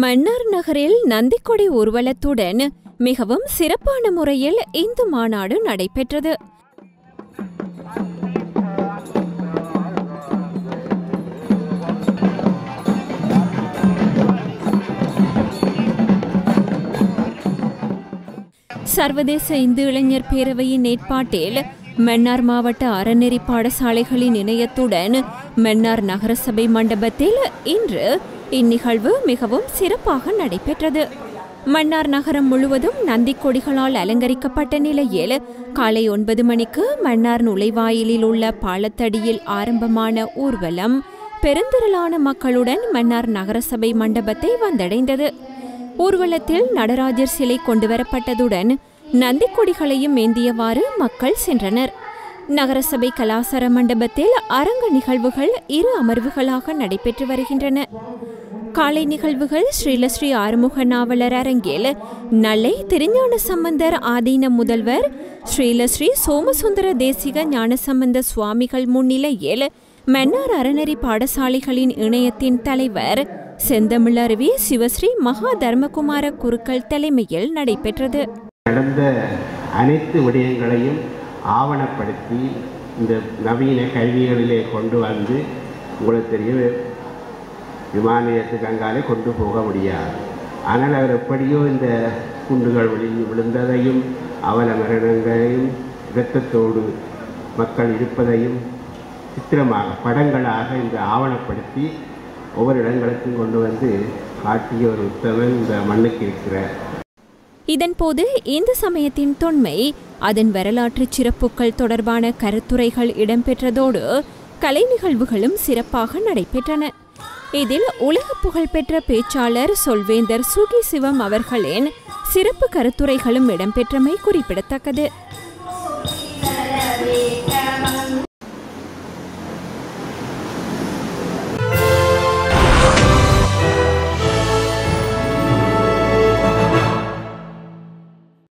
மன்னார் நகரில் நந்திக்கொடி ஊர்வலத்துடன் மிகவும் சிறப்பான முறையில் இந்து மாநாடு நடைபெற்றது. சர்வதேச இந்து இளைஞர் பேரவையின் ஏற்பாட்டில் மன்னார் மாவட்ட அறநெறி பாடசாலைகளின் இணையத்துடன் மன்னார் நகரசபை மண்டபத்தில் இன்று இந்நிகழ்வு மிகவும் சிறப்பாக நடைபெற்றது. மன்னார் நகரம் முழுவதும் நந்திக் கொடிகளால் அலங்கரிக்கப்பட்ட நிலையில் காலை ஒன்பது மணிக்கு மன்னார் நுழைவாயிலில் உள்ள பாலத்தடியில் ஆரம்பமான ஊர்வலம் பெருந்திரளான மக்களுடன் மன்னார் நகரசபை மண்டபத்தை வந்தடைந்தது. ஊர்வலத்தில் நடராஜர் சிலை கொண்டுவரப்பட்டதுடன் நந்திக் கொடிகளையும் ஏந்தியவாறு மக்கள் சென்றனர். நகரசபை கலாசார மண்டபத்தில் அரங்க நிகழ்வுகள் இரு அமர்வுகளாக நடைபெற்று வருகின்றன. காலை நிகழ்வுகள் ஸ்ரீலஸ்ரீ ஆறுமுக நாவலர் அரங்கில். நல்லை திருஞான சம்பந்தர் ஆதீன முதல்வர் ஸ்ரீலஸ்ரீ சோமசுந்தர தேசிக ஞானசம்பந்த சுவாமிகள் முன்னிலையில் மன்னார் அறநெறி பாடசாலைகளின் இணையத்தின் தலைவர் செந்தமிழருவி சிவஸ்ரீ மகா தர்மகுமார குருக்கள் தலைமையில் நடைபெற்றது. நடந்த அனைத்து விடயங்களையும் ஆவணப்படுத்தி இந்த நவீன கல்விகளிலே கொண்டு வந்து உங்களுக்கு தெரியும் விமான அங்காலே கொண்டு போக முடியாது. ஆனால் அவர் எப்படியோ இந்த குண்டுகள் விழி விழுந்ததையும் அவல மரணங்களையும் இரத்தத்தோடு மக்கள் இருப்பதையும் சித்திரமாக படங்களாக இந்த ஆவணப்படுத்தி ஒவ்வொரு இடங்களுக்கும் கொண்டு வந்து காட்டிய ஒரு உத்தமன் இந்த மண்ணுக்கு இருக்கிறார். இதன்போது இந்து சமயத்தின் தொன்மை அதன் வரலாற்று சிறப்புகள் தொடர்பான கருத்துரைகள் இடம்பெற்றதோடு கலை நிகழ்வுகளும் சிறப்பாக நடைபெற்றன. இதில் உலக புகழ்பெற்ற பேச்சாளர் சொல்வேந்தர் சுகி சிவம் அவர்களின் சிறப்பு கருத்துரைகளும் இடம்பெற்றமை குறிப்பிடத்தக்கது.